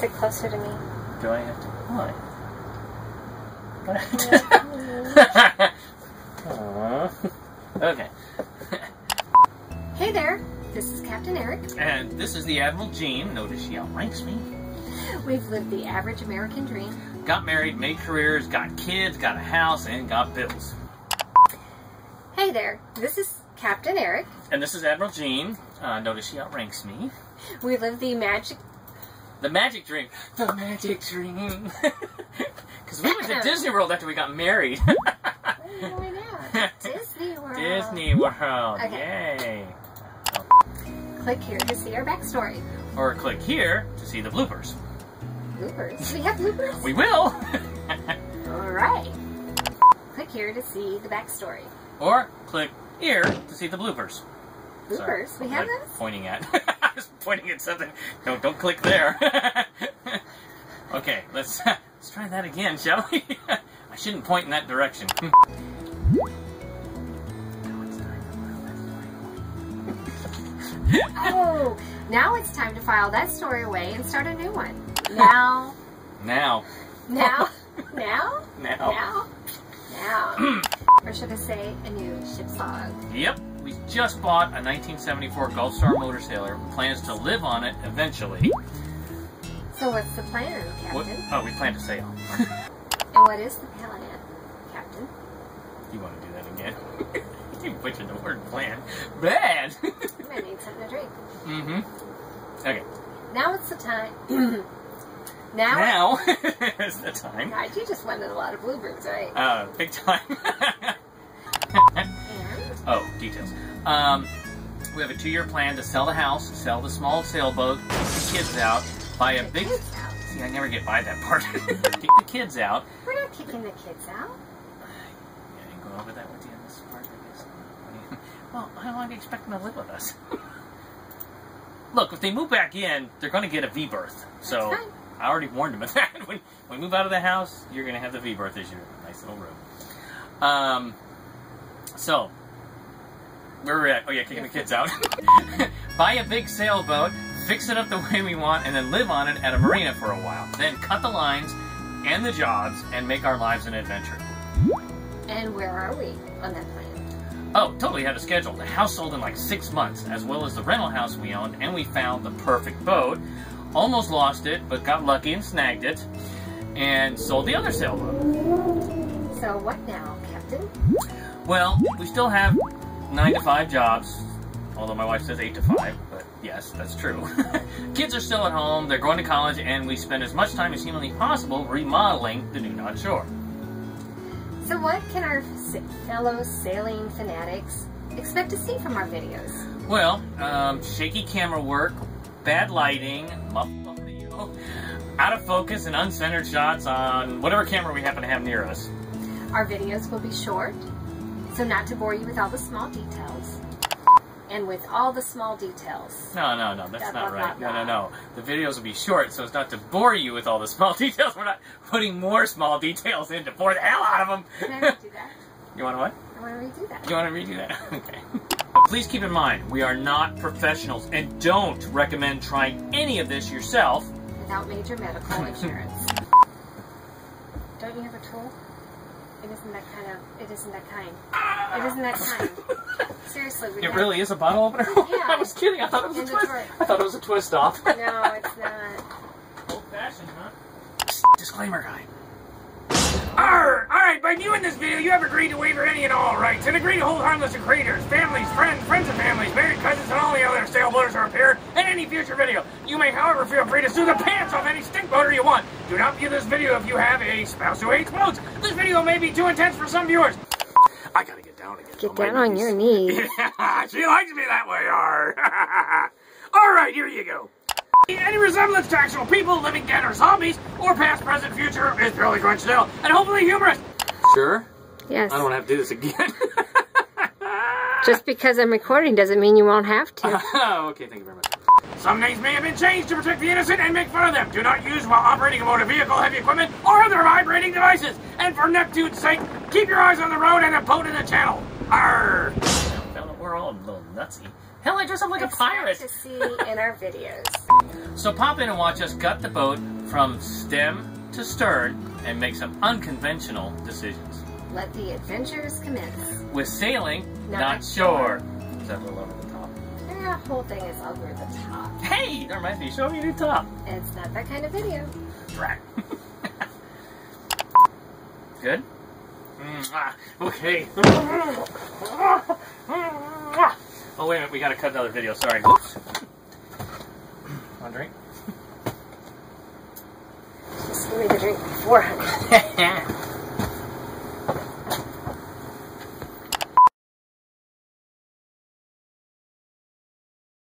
Sit closer to me. Do I have to? Why? Aww. Okay. Hey there, this is Captain Erik. And this is the Admiral Jean. Notice she outranks me. We've lived the average American dream. Got married, made careers, got kids, got a house, and got bills. Hey there, this is Captain Erik. And this is Admiral Jean. Uh, notice she outranks me. We live the magic. The magic dream. The magic dream. Because we went to Disney World after we got married. Not? Disney World. Disney World. Okay. Yay. Click here to see our backstory. Or click here to see the bloopers. Bloopers. We have bloopers? We will. Alright. Click here to see the backstory. or click here to see the bloopers. Sorry, Bloopers? We have I those? Pointing at. Was pointing at something. No, don't click there. okay, let's let's try that again, shall we? I shouldn't point in that direction. Oh, now it's time to file that story away and start a new one. Now, now, now, now, now. now, now. or should I say a new ship's log? Yep, we just bought a 1974 Gulfstar motor sailor. Plans to live on it eventually. So what's the plan, What, Captain? oh, we plan to sail. And what is the plan, Captain? you want to do that again? you butchered the word plan. Bad. I might need something to drink. mm-hmm. Okay. Now it's the time. now, Now is the time. God, you just wanted a lot of bluebirds, right? Uh, big time. Oh, details. Um, we have a two-year plan to sell the house, sell the small sailboat, keep the kids out, buy a big. kids out. See, I never get by that part. keep the kids out. We're not kicking the kids out. Yeah, you go over that with you in this part, I guess. Well, how long do you expect them to live with us? Look, if they move back in, they're going to get a V berth. So I already warned them of that. When, when we move out of the house, you're going to have the V berth as your nice little room. Um, so, where are we at? Oh, yeah, kicking the kids out. Buy a big sailboat, fix it up the way we want, and then live on it at a marina for a while. Then cut the lines and the jobs and make our lives an adventure. And where are we on that plan? Oh, totally had a schedule. The house sold in like six months, as well as the rental house we owned, and we found the perfect boat. Almost lost it, but got lucky and snagged it, and sold the other sailboat. So what now, Captain? Well, we still have nine to five jobs, although my wife says eight to five, but yes, that's true. Kids are still at home, they're going to college, and we spend as much time as humanly possible remodeling the New Knot Shore. So what can our fellow sailing fanatics expect to see from our videos? Well, um, shaky camera work, bad lighting, out of focus and uncentered shots on whatever camera we happen to have near us. Our videos will be short, so not to bore you with all the small details. And with all the small details. No, no, no, that's Blah, not blah, right. blah, No, no, no. The videos will be short, so it's not to bore you with all the small details. We're not putting more small details in to bore the hell out of them. Can I redo that? you want to what? I want to redo that. You want to redo that? okay. Please keep in mind, we are not professionals and don't recommend trying any of this yourself. Without major medical insurance. Don't you have a tool? It isn't that kind of. It isn't that kind. It isn't that kind. Seriously, we It have- really is a bottle opener? Yeah. I was kidding. I thought it was a In twist. drawer. I thought it was a twist off. No, it's not. Old fashioned, huh? Disclaimer guy. By viewing this video, you have agreed to waiver any and all rights and agree to hold harmless to creators, families, friends, friends of families, married cousins, and all the other sailboaters who appear in any future video. You may, however, feel free to sue the pants off any stink boater you want. Do not view this video if you have a spouse who hates boats. This video may be too intense for some viewers. I gotta get down again. Get oh, down on your knees. Yeah, she likes me that way, Arr. All right, here you go. Any resemblance to actual people, living dead, or zombies, or past, present, future is purely coincidental and hopefully humorous. Sure? Yes. I don't want to have to do this again. Just because I'm recording doesn't mean you won't have to. oh, okay, thank you very much. Some names may have been changed to protect the innocent and make fun of them. Do not use while operating a motor vehicle, heavy equipment, or other vibrating devices. And for Neptune's sake, keep your eyes on the road and the boat in the channel. Arr! Fella, we're all a little nuts. Nazi. Hell, I dress up like a pirate. to see in our videos. So pop in and watch us gut the boat from stem to stern and make some unconventional decisions. Let the adventures commence. With sailing, not, Knot Shore. Is that a little over the top? Eh, the whole thing is over the top. Hey, that reminds me. Show me your new top. It's not that kind of video. Drat. Good? Mm-hmm. Okay. Oh, wait a minute. We gotta cut another video. Sorry. Whoops. Want a drink? Just give me the drink beforehand.